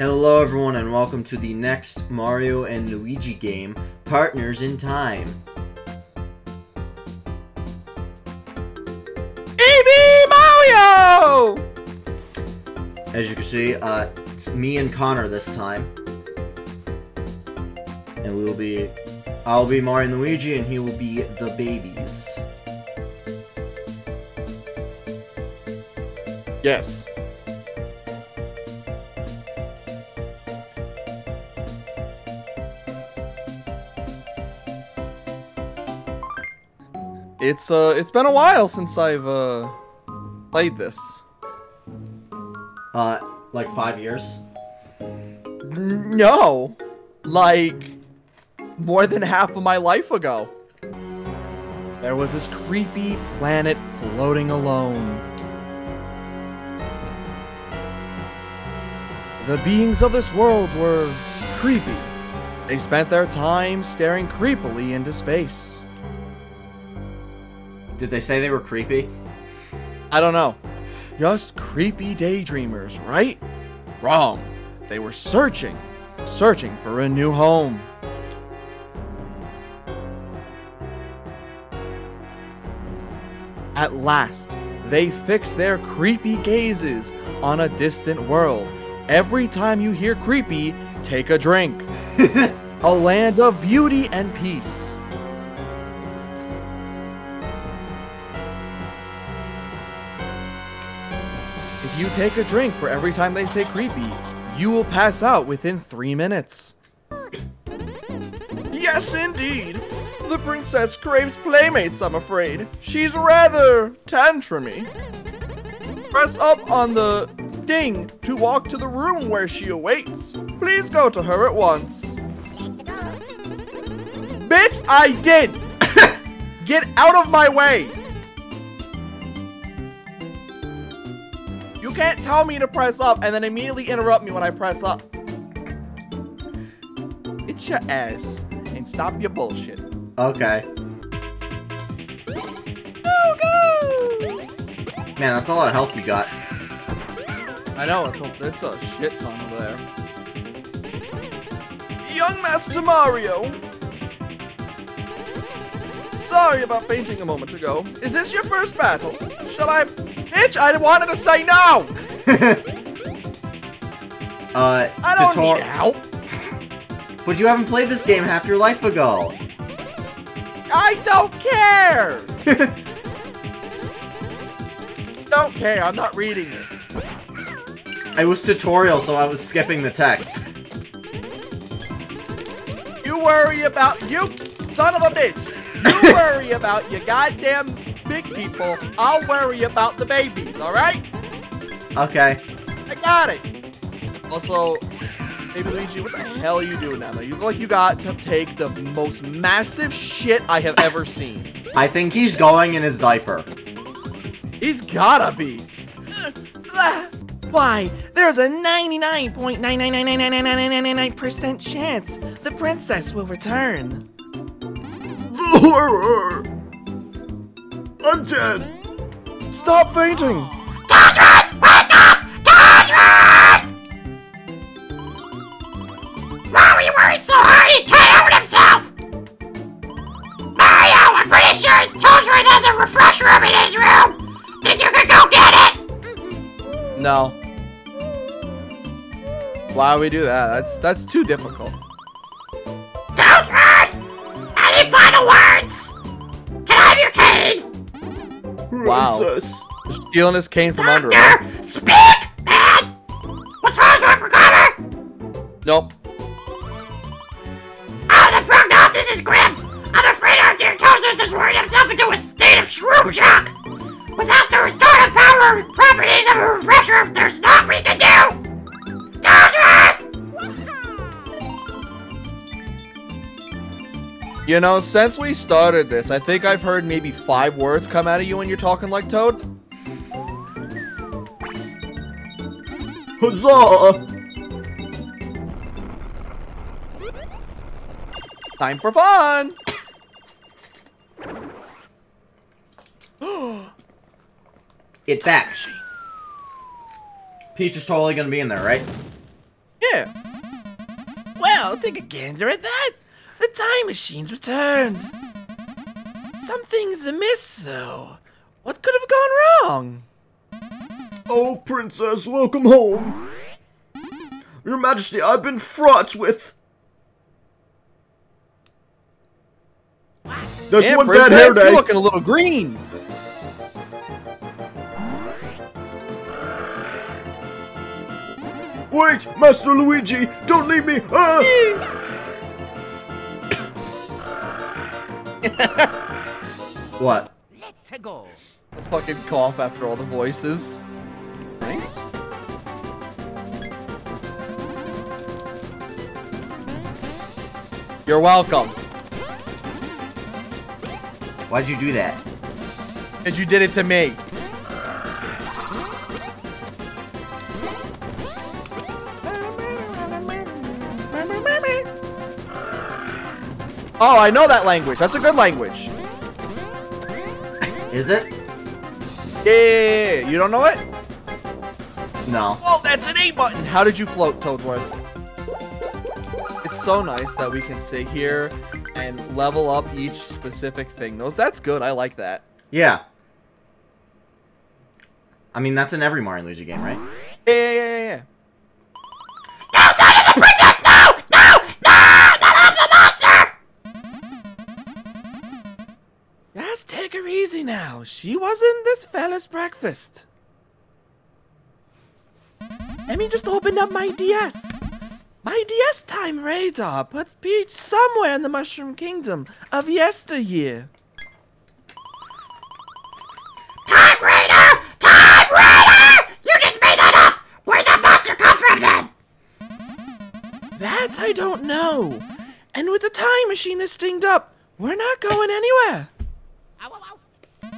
Hello everyone and welcome to the next Mario and Luigi game, Partners in Time. EB Mario! As you can see, uh, it's me and Connor this time. And we will be... I'll be Mario and Luigi and he will be the babies. Yes. It's uh it's been a while since I've uh played this. Uh, like five years? No. Like more than half of my life ago. There was this creepy planet floating alone. The beings of this world were creepy. They spent their time staring creepily into space. Did they say they were creepy? I don't know. Just creepy daydreamers, right? Wrong. They were searching, searching for a new home. At last, they fix their creepy gazes on a distant world. Every time you hear creepy, take a drink. a land of beauty and peace. You take a drink for every time they say creepy, you will pass out within three minutes. Yes, indeed. The princess craves playmates, I'm afraid. She's rather tantrumy. Press up on the ding to walk to the room where she awaits. Please go to her at once. Bitch, I did! Get out of my way! You can't tell me to press up and then immediately interrupt me when I press up. It's your ass and stop your bullshit. Okay. Go, go! Man, that's a lot of health you got. I know, it's a, it's a shit ton over there. Young Master Mario! Sorry about fainting a moment ago. Is this your first battle? Shall I... Bitch, I wanted to say no! Uh, I don't need help. But you haven't played this game half your life ago. I don't care! don't care, I'm not reading it. It was tutorial, so I was skipping the text. You worry about you, son of a bitch. You worry about your goddamn big people. I'll worry about the babies, alright? Okay. I got it. Also, Baby Luigi, what the hell are you doing now? You look like you got to take the most massive shit I have ever seen. I think he's going in his diaper. He's gotta be. Why, there's a 99.9999999% chance the princess will return. I'm dead. Stop fainting. Mario worried so hard he can't out himself! Mario, I'm pretty sure Toadsworth has a Refreshroom in his room! Think you could go get it? No. Why would we do that? That's that's too difficult. Stealing his cane from under him. Doctor, speak, man! What's Toadsworth for cover? Nope. Oh, the prognosis is grim! I'm afraid our dear Toadsworth has worried himself into a state of shroom shock! Without the restorative power properties of a refresher, there's not we can do! Toadsworth! You know, since we started this, I think I've heard maybe five words come out of you when you're talking like Toad. Huzzah! Time for fun! It's back. Peach is totally gonna be in there, right? Yeah, Well, take a gander at that. The time machine's returned. Something's amiss, though. What could have gone wrong? Oh, Princess, welcome home. Your Majesty, I've been fraught with. There's Damn, one bad princess, hair you're looking a little green. Wait, Master Luigi, don't leave me. Ah! what? Let's go. The fucking cough after all the voices. Nice. You're welcome. Why'd you do that? Because you did it to me. Oh, I know that language. That's a good language. Is it? Yeah, yeah, yeah, yeah. You don't know it? No. Oh, that's an A button. How did you float, Toadsworth? It's so nice that we can sit here and level up each specific thing. Those, that's good. I like that. Yeah. I mean, that's in every Mario and Luigi game, right? Yeah, yeah, yeah, yeah, yeah. No, son of the princess! No! No! No! That awful monster! Just take her easy now. She wasn't this fella's breakfast. Let me just open up my DS. My DS time radar puts Peach somewhere in the Mushroom Kingdom of yesteryear. Time Raider! Time Raider! You just made that up! Where'd that monster come from then? That I don't know. And with the time machine that's stinged up, we're not going anywhere. Ow, ow, ow.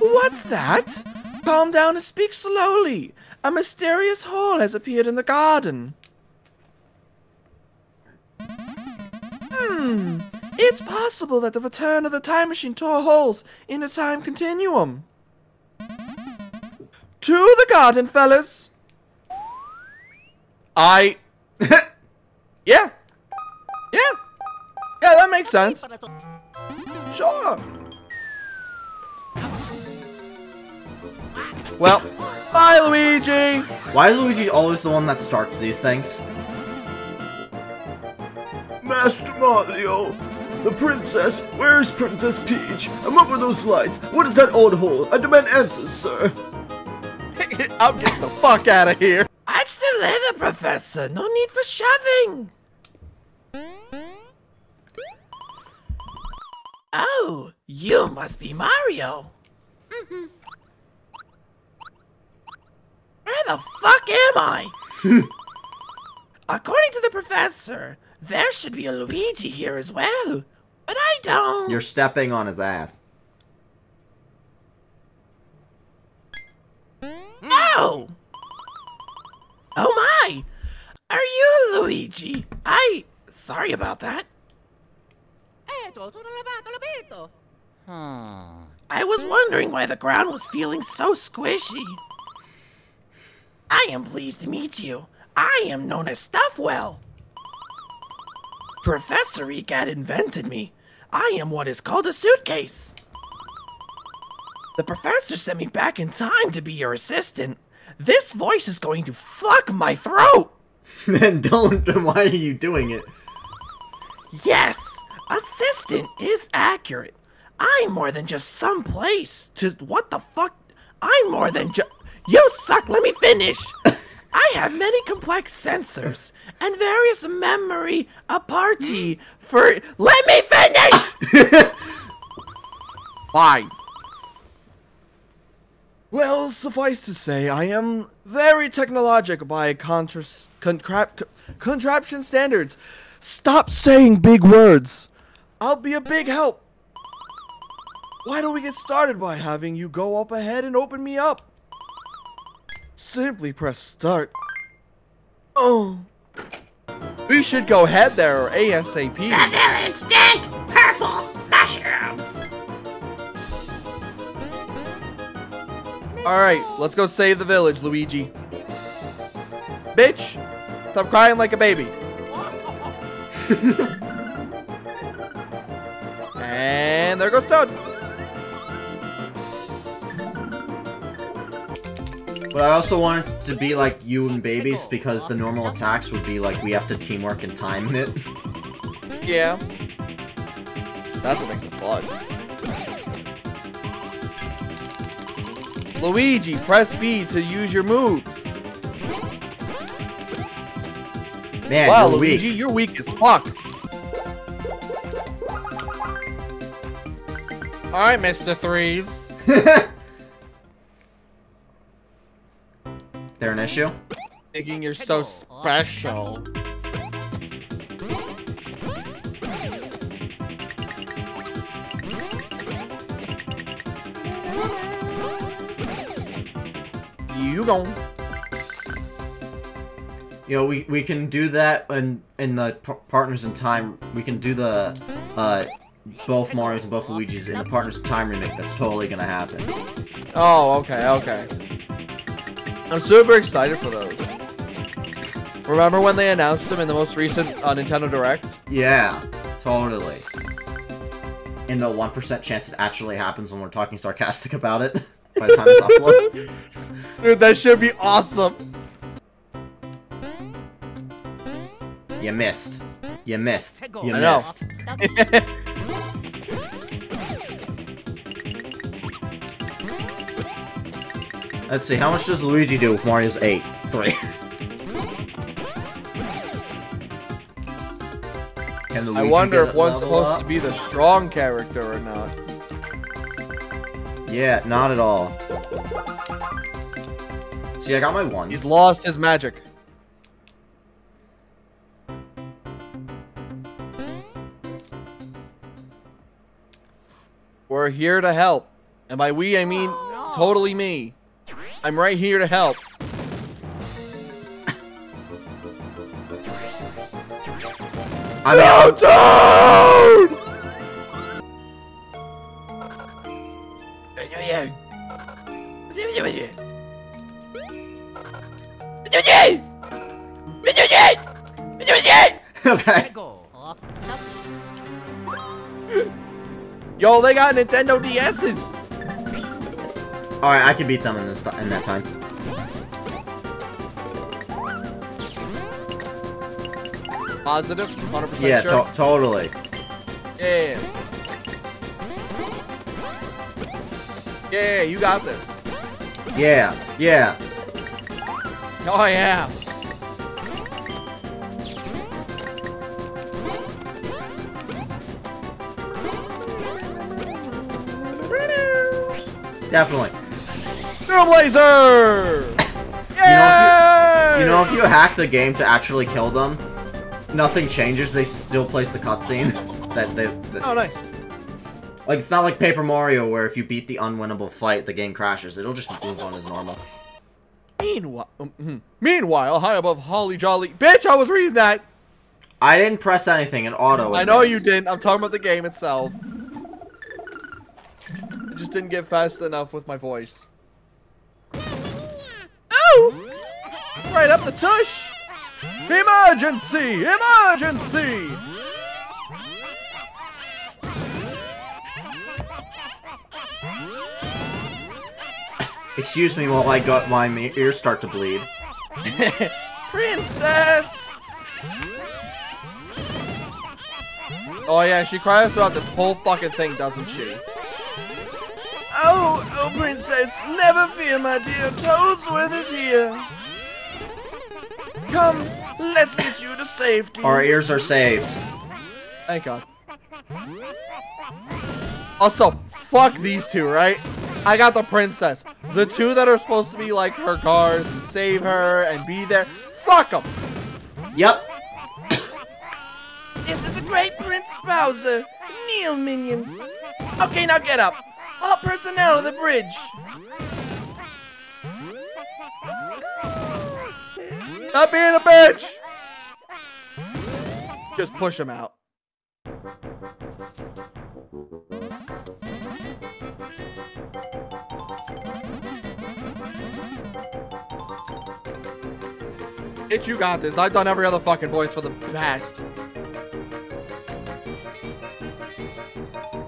What's that? Calm down and speak slowly. A mysterious hole has appeared in the garden. Hmm. It's possible that the return of the time machine tore holes in the time continuum. To the garden, fellas. I. yeah. Yeah. Yeah, that makes sense. Sure. Well, bye, Luigi. Why is Luigi always the one that starts these things? Master Mario! The princess! Where's Princess Peach? And what were those lights? What is that old hole? I demand answers, sir! I'm getting the fuck out of here. That's the leather, Professor. No need for shoving. Oh, you must be Mario. Mm-hmm. Where the fuck am I? According to the professor, there should be a Luigi here as well. But I don't. You're stepping on his ass. No! Oh my! Are you Luigi? I. Sorry about that. Hmm. I was wondering why the ground was feeling so squishy. I am pleased to meet you. I am known as Stuffwell. Professor Egad invented me. I am what is called a suitcase. The professor sent me back in time to be your assistant. This voice is going to fuck my throat. Then don't. Why are you doing it? Yes, assistant is accurate. I'm more than just some place to what the fuck? I'm more than just. You suck. Let me finish. I have many complex sensors and various memory a party for. Let me finish. Fine. Well, suffice to say, I am very technologic by contras- contrap- contraption standards. Stop saying big words. I'll be a big help. Why don't we get started by having you go up ahead and open me up? Simply press start. Oh. We should go head there or ASAP. Feather instant purple mushrooms. Alright, let's go save the village, Luigi. Bitch, stop crying like a baby. and there goes Toad. But I also want it to be like you and babies because the normal attacks would be like we have to teamwork and time it. Yeah. That's what makes it fun. Luigi, press B to use your moves. Man, wow, you're Luigi, weak. you're weak as fuck. Alright, Mr. Threes. There an issue? Thinking you're so special. You gon' You know, we, we can do that in, in the p- Partners in Time. We can do the, uh, both Marios and both Luigi's in the Partners in Time remake. That's totally gonna happen. Oh, okay, okay. I'm super excited for those. Remember when they announced them in the most recent uh, Nintendo Direct? Yeah, totally. And the 1% chance it actually happens when we're talking sarcastic about it by the time uploads. Dude, that should be awesome. You missed. You missed. You missed. Let's see, how much does Luigi do with Mario's 8? 3. Can the I wonder get if a one's supposed up? to be the strong character or not. Yeah, not at all. See, I got my one. He's lost his magic. We're here to help. And by we, I mean oh, totally me. I'm right here to help. I mean, I'll- Toad! okay. Yo, they got Nintendo DS's. Alright, I can beat them in this in that time. Positive, 100% Yeah, sure. to totally. Yeah. Yeah, you got this. Yeah, yeah. Oh yeah. Definitely. Trailblazer! know, You know, if you hack the game to actually kill them, nothing changes. They still place the cutscene. that they, that- Oh, nice. like it's not like Paper Mario where if you beat the unwinnable fight, the game crashes. It'll just move on as normal. Meanwhile, mhm. meanwhile, high above Hollijolli, bitch, I was reading that. I didn't press anything in auto. I know you didn't. I'm talking about the game itself. I just didn't get fast enough with my voice. Right up the tush! Emergency! Emergency! Excuse me while I got my ears start to bleed. Princess! Oh yeah, she cries throughout this whole fucking thing, doesn't she? Oh, oh, princess, never fear, my dear. Toadsworth is here. Come, let's get you to safety. Our ears are saved. Thank God. Also, fuck these two, right? I got the princess. The two that are supposed to be like her guards and save her and be there. Fuck them. Yep. This is the great Prince Bowser. Kneel, minions. Okay, now get up. All personnel to the bridge. Stop being a bitch. Just push him out. Bitch, you got this. I've done every other fucking voice for the past.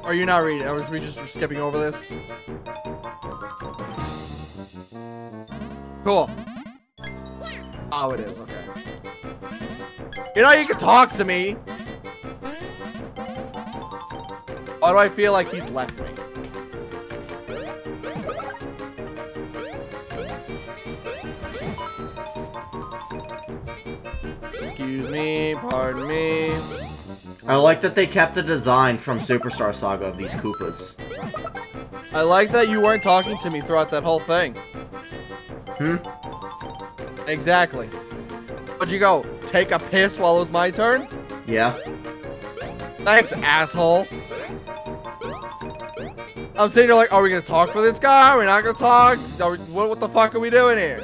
Are you not reading? Was we just skipping over this? Cool. Oh, it is. Okay. You know you can talk to me. Why do I feel like he's left me? I like that they kept the design from Superstar Saga of these Koopas. I like that you weren't talking to me throughout that whole thing. Hmm? Exactly. Where'd you go? Take a piss while it was my turn? Yeah. Thanks, asshole. I'm sitting here like, are we gonna talk for this guy? Are we not gonna talk? We, what, what the fuck are we doing here?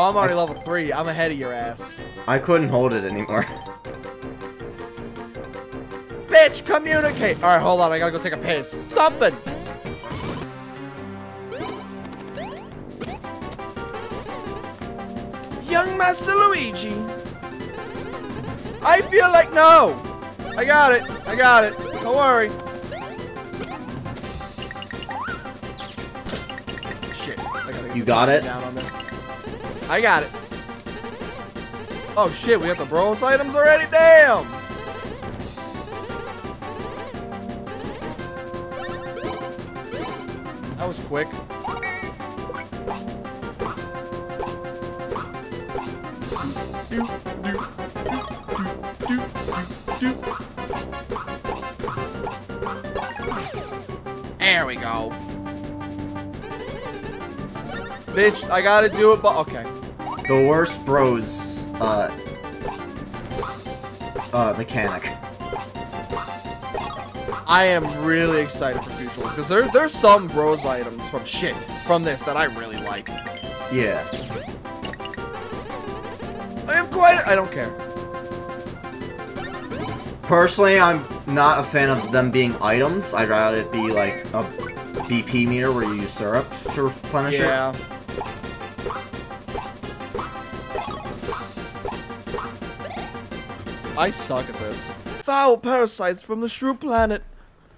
Oh, I'm already level 3. I'm ahead of your ass. I couldn't hold it anymore. Bitch, communicate! Alright, hold on. I gotta go take a piss. Something! Young Master Luigi! I feel like no! I got it. I got it. Don't worry. Shit. I gotta get You got it? I got it. Oh shit, we got the bronze items already? Damn! That was quick. There we go. Bitch, I gotta do it, but okay. The worst bros, uh, uh, mechanic. I am really excited for future because there's there's some bros items from shit from this that I really like. Yeah. I have quite. I don't care. Personally, I'm not a fan of them being items. I'd rather it be like a BP meter where you use syrup to replenish it. Yeah. I suck at this. Foul parasites from the Shroob planet,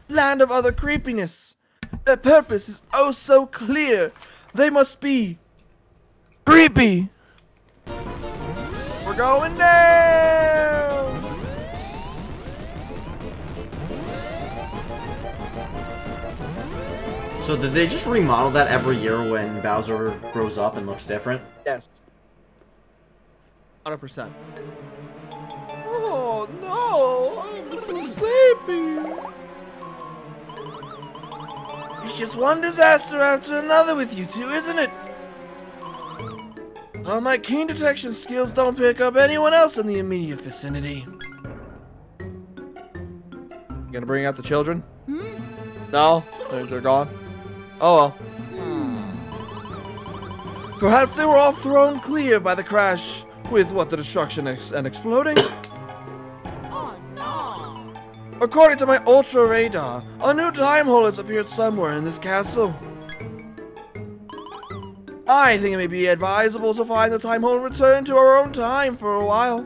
land of other creepiness. Their purpose is oh so clear. They must be creepy. We're going down. So did they just remodel that every year when Bowser grows up and looks different? Yes. 100%. Oh no, I'm so sleepy. It's just one disaster after another with you two, isn't it? Well, my keen detection skills don't pick up anyone else in the immediate vicinity. You Gonna bring out the children? Hmm? No? They're, they're gone? Oh well. Perhaps they were all thrown clear by the crash with what the destruction ex and exploding. According to my ultra radar, a new time hole has appeared somewhere in this castle. I think it may be advisable to find the time hole and return to our own time for a while.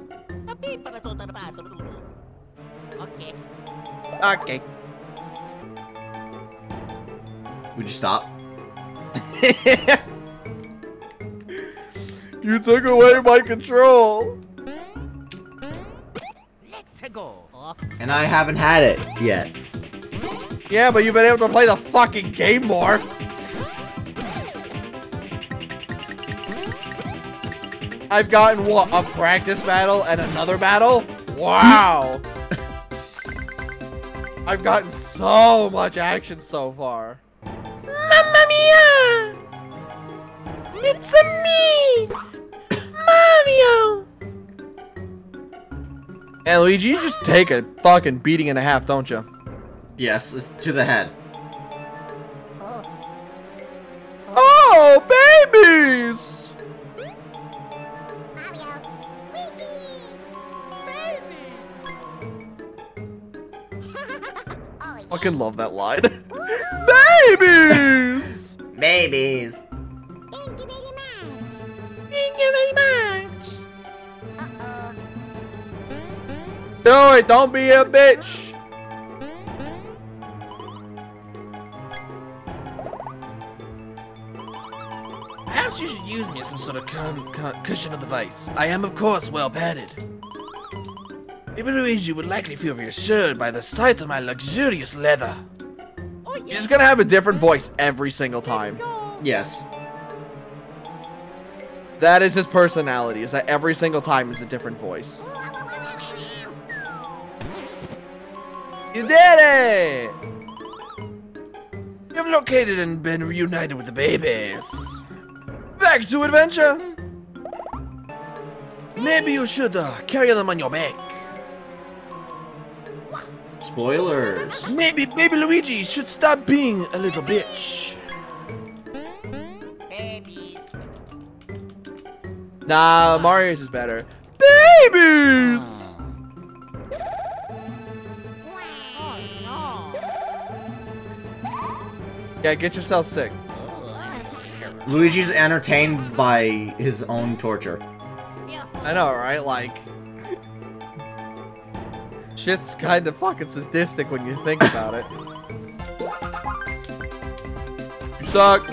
Okay. Okay. Would you stop? You took away my control. And I haven't had it yet. Yeah, but you've been able to play the fucking game more. I've gotten what? A practice battle and another battle? Wow. I've gotten so much action so far. Mamma mia! It's a me! Mario! And Luigi, you just take a fucking beating and a half, don't you? Yes, it's to the head. Oh, babies! Mario. Luigi. Fucking love that line. babies! Babies. Do it. Don't be a bitch. Perhaps you should use me as some sort of con con cushion device. I am, of course, well padded. Maybe Luigi would likely feel reassured by the sight of my luxurious leather. You're just gonna have a different voice every single time. Yes. That is his personality. Is that every single time is a different voice. You did it! You have located and been reunited with the babies. Back to adventure. Maybe you should uh, carry them on your back. Spoilers. Maybe baby Luigi should stop being a little bitch. Babies. Nah, Mario's is better. Babies! Yeah, get yourself sick. Luigi's entertained by his own torture. I know, right? Like, shit's kind of fucking sadistic when you think about it. You suck.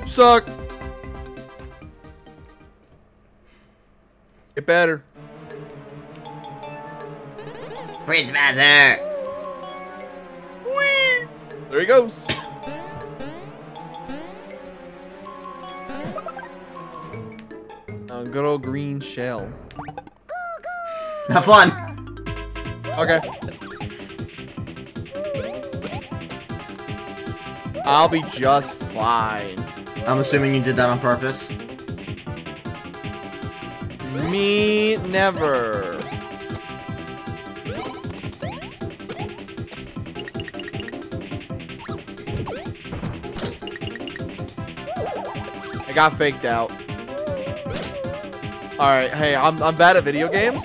You suck. Get better. Prince Master! Whee! There he goes. Uh, good old green shell. Have fun. Okay. I'll be just fine. I'm assuming you did that on purpose. Me never. Got faked out. Alright, hey, I'm, I'm bad at video games.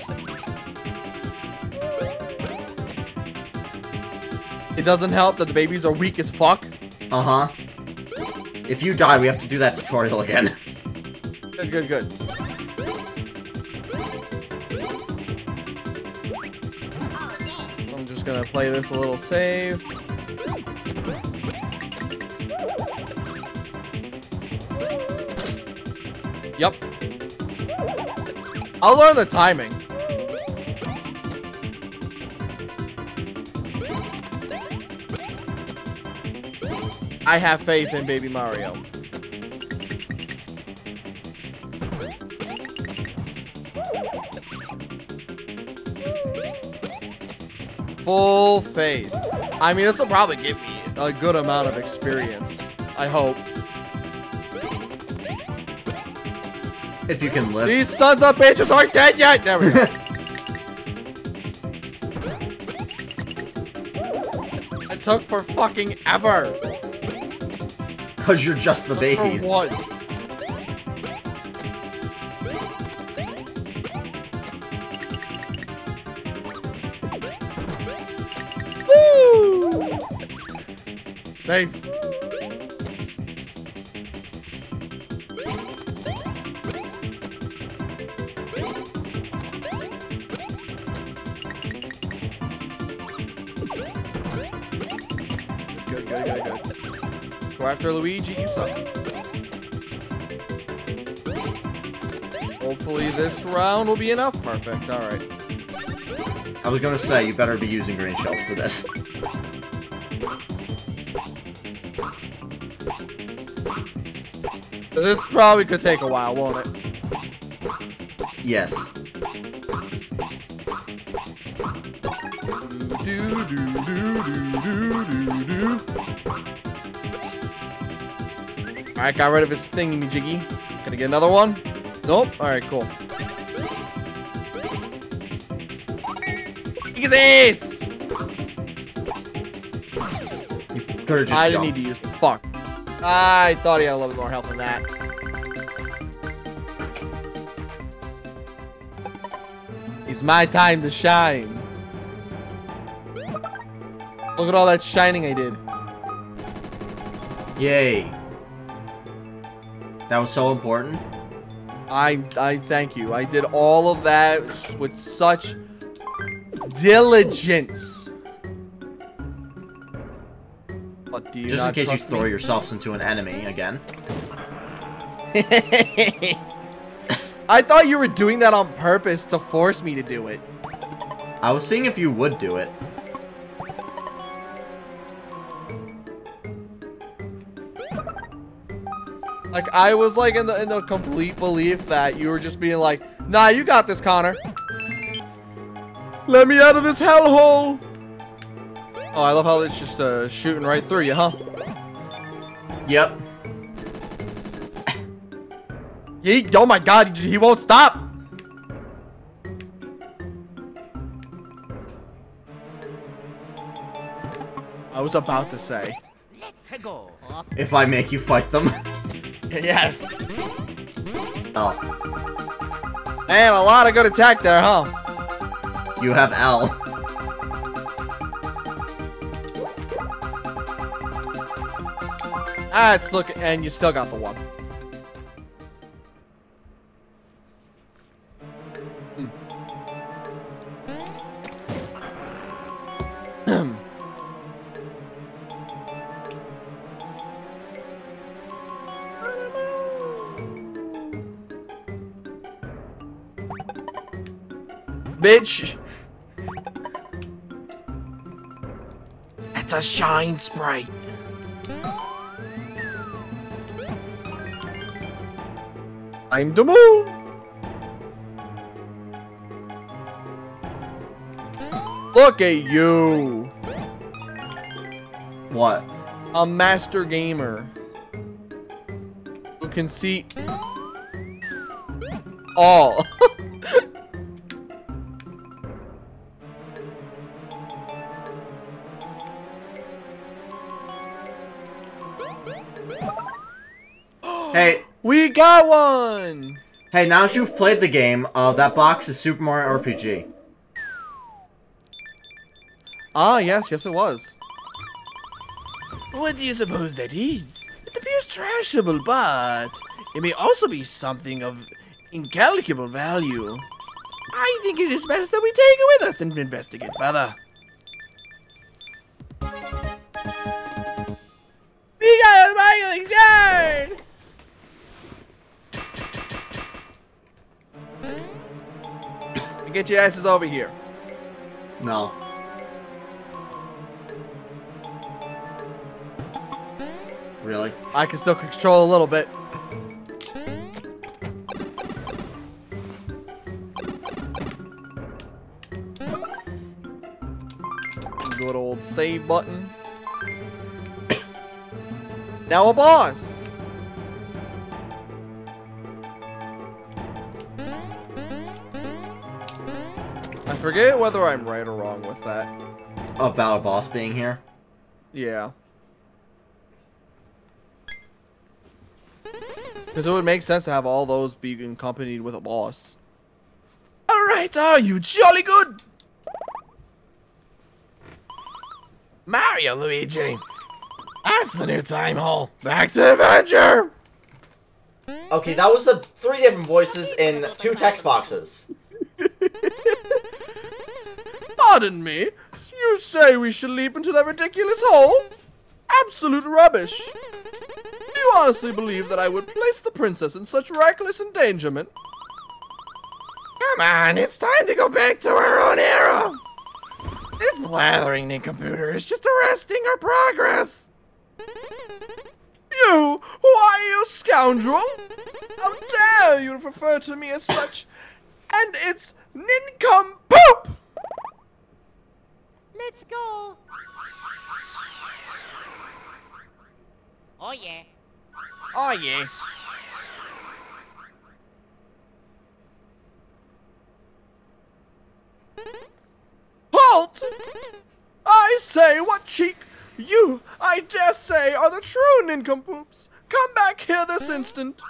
It doesn't help that the babies are weak as fuck. Uh-huh. If you die, we have to do that tutorial again. Good, good, good. I'm just gonna play this a little safe. Yep. I'll learn the timing. I have faith in Baby Mario. Full faith. I mean, this will probably give me a good amount of experience. I hope. If you can live. These sons of bitches aren't dead yet! There we go. it took for fucking ever. Because you're just the Just for babies. one. Woo! Safe. After Luigi, you suck. Hopefully this round will be enough. Perfect, alright. I was gonna say, you better be using green shells for this. This probably could take a while, won't it? Yes. Alright, got rid of his thingy jiggy. Gonna get another one? Nope. Alright, cool. Ace! You could've just I didn't need to use fuck. I thought he had a little bit more health than that. It's my time to shine. Look at all that shining I did. Yay. That was so important. I I thank you. I did all of that with such diligence. What do you Just in case you throw me? yourselves into an enemy again. I thought you were doing that on purpose to force me to do it. I was seeing if you would do it. Like I was like in the in the complete belief that you were just being like, "Nah, you got this, Connor. Let me out of this hellhole." Oh, I love how it's just uh, shooting right through you, huh? Yep. He, oh my God, he, he won't stop. I was about to say. If I make you fight them. Yes. oh. Man, a lot of good attack there, huh? You have L. That's look, and you still got the one. Bitch. It's a shine sprite. I'm the moon. Look at you. What? A master gamer. Who can see all. Hey, now that you've played the game, uh, that box is Super Mario RPG. Ah, yes, yes it was. What do you suppose that is? It appears trashable, but it may also be something of incalculable value. I think it is best that we take it with us and investigate further. Get your asses over here. No. Really? I can still control a little bit. Good old save button. now a boss. Forget whether I'm right or wrong with that. About a boss being here? Yeah. Because it would make sense to have all those be accompanied with a boss. Alright, are you jolly good? Mario Luigi. That's the new time hole. Back to adventure. Okay, that was a three different voices in two text boxes. Pardon me. You say we should leap into that ridiculous hole? Absolute rubbish. Do you honestly believe that I would place the princess in such reckless endangerment? Come on, it's time to go back to our own era. This blathering nincomputer is just arresting our progress. You? Are you, scoundrel? How dare you refer to me as such? And it's nincompoop! Let's go. Oh yeah. Oh yeah. Halt! I say, what cheek! You, I dare say, are the true nincompoops! Come back here this instant!